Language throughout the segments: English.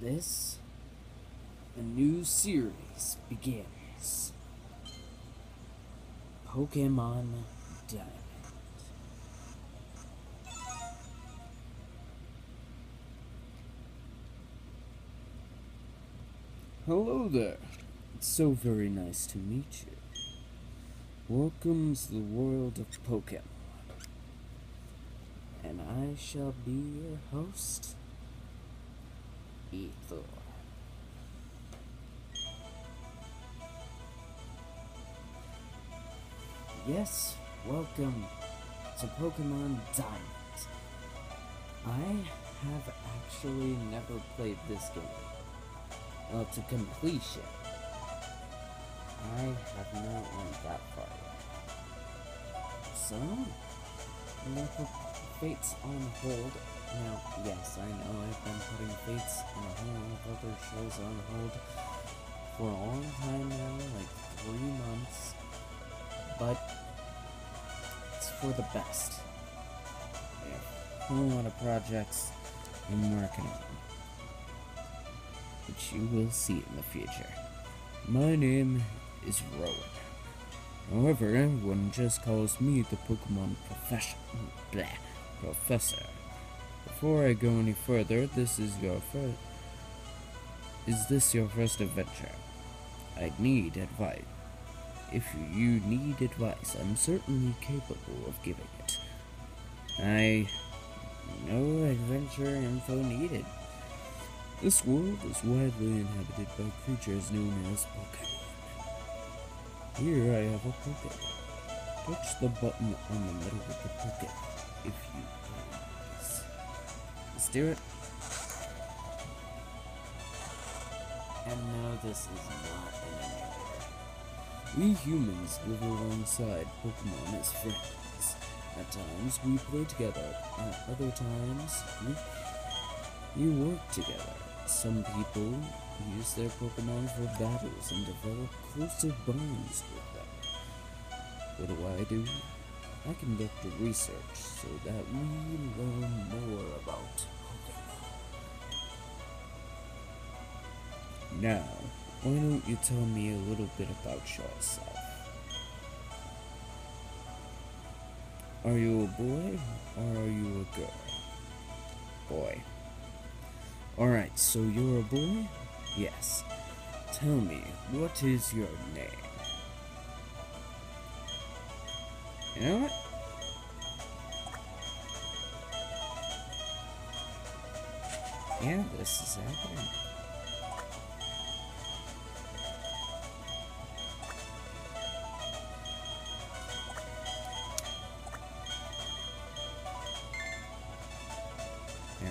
this, a new series begins. Pokemon Diamond. Hello there. It's so very nice to meet you. Welcome to the world of Pokemon. And I shall be your host, Ethor. Yes, welcome to Pokemon Diamond. I have actually never played this game. Well, to completion. I have not went that far yet. So, I'm gonna put Fates on hold. Now, yes, I know I've been putting Fates and a whole lot of other shows on hold for a long time now, like three months. But it's for the best. Whole lot of projects I'm working on which you will see in the future. My name is Rowan. However, everyone just calls me the Pokemon profession, bleh, professor. Before I go any further, this is your first. Is this your first adventure? I need advice. If you need advice, I'm certainly capable of giving it. I. No adventure info needed. This world is widely inhabited by creatures known as Pokemon. Here I have a Pokemon. Touch the button on the middle of the Pokemon, if you. Let's do it. And no, this is not an. We humans live alongside Pokemon as friends. At times we play together, at other times we, we work together. Some people use their Pokemon for battles and develop closer bonds with them. What do I do? I conduct research so that we learn more about Now, why don't you tell me a little bit about yourself? Are you a boy or are you a girl? Boy. Alright, so you're a boy? Yes. Tell me, what is your name? You know what? Yeah, this is happening.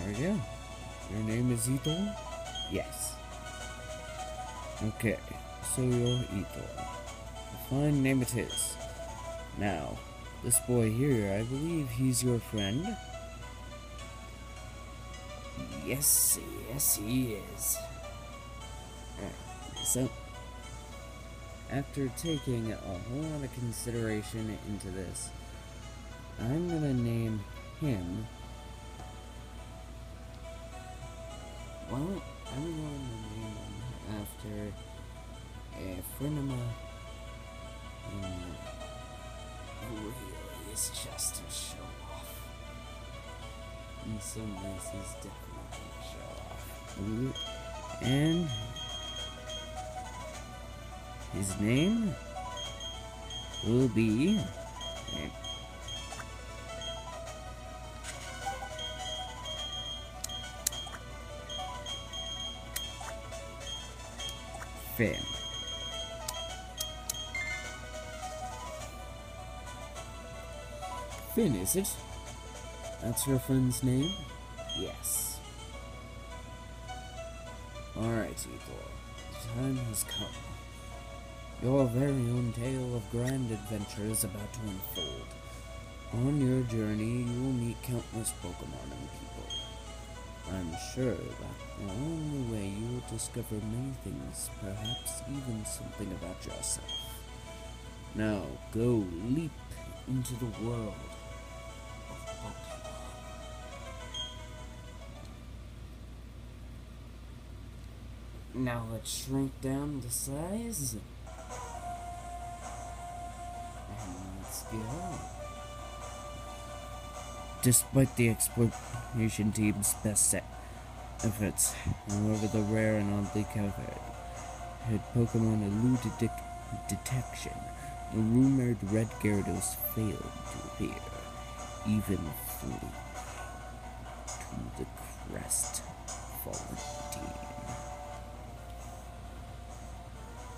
We. Your name is Ethor? Yes. Okay, so you're Ethor. A fine name it is. Now, this boy here, I believe he's your friend? Yes, yes he is. So, after taking a whole lot of consideration into this, I'm gonna name just a show off. In some ways, he's definitely a show off. And his name will be. Finn. Finn, is it? That's your friend's name? Yes. Alright, Igor. The time has come. Your very own tale of grand adventure is about to unfold. On your journey, you will meet countless Pokemon and people. I'm sure that along the way you will discover many things, perhaps even something about yourself. Now go leap into the world Now let's shrink down the size. And let's go. Despite the exploitation team's best set efforts, however, the rare and oddly covered had Pokemon eluded de detection. The rumored red Gyarados failed to appear, even flee to the crest fallen team.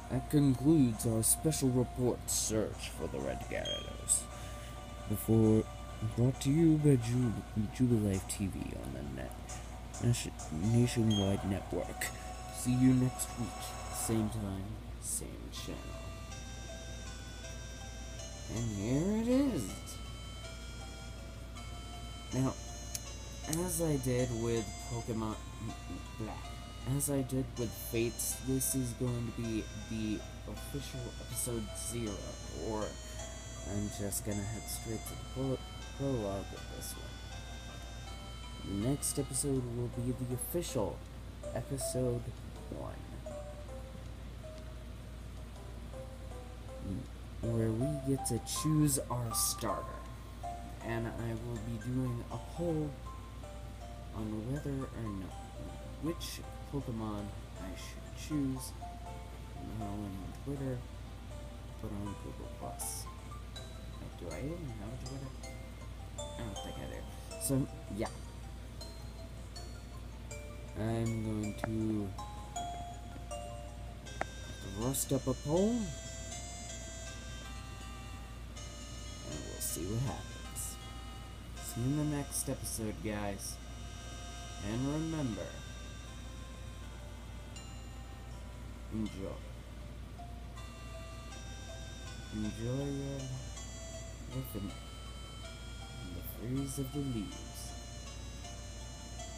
That concludes our special report search for the red Gyarados. Before brought to you by Ju Jubilife TV on the net nation nationwide network. See you next week, same time, same channel. And here it is. Now, as I did with Pokemon, blah, as I did with Fates, this is going to be the official episode zero, or I'm just gonna head straight to the pro prologue with this one. The next episode will be the official episode one. Mm, where we get to choose our starter. And I will be doing a poll on whether or not which Pokemon I should choose. Not only on Twitter, but on Google Plus. Do I even have Twitter? I don't think I do. So, yeah. I'm going to rust up a pole. And we'll see what happens. See you in the next episode, guys. And remember, enjoy. Enjoy living in the freeze of the leaves.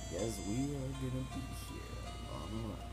Because we are gonna be here a long while.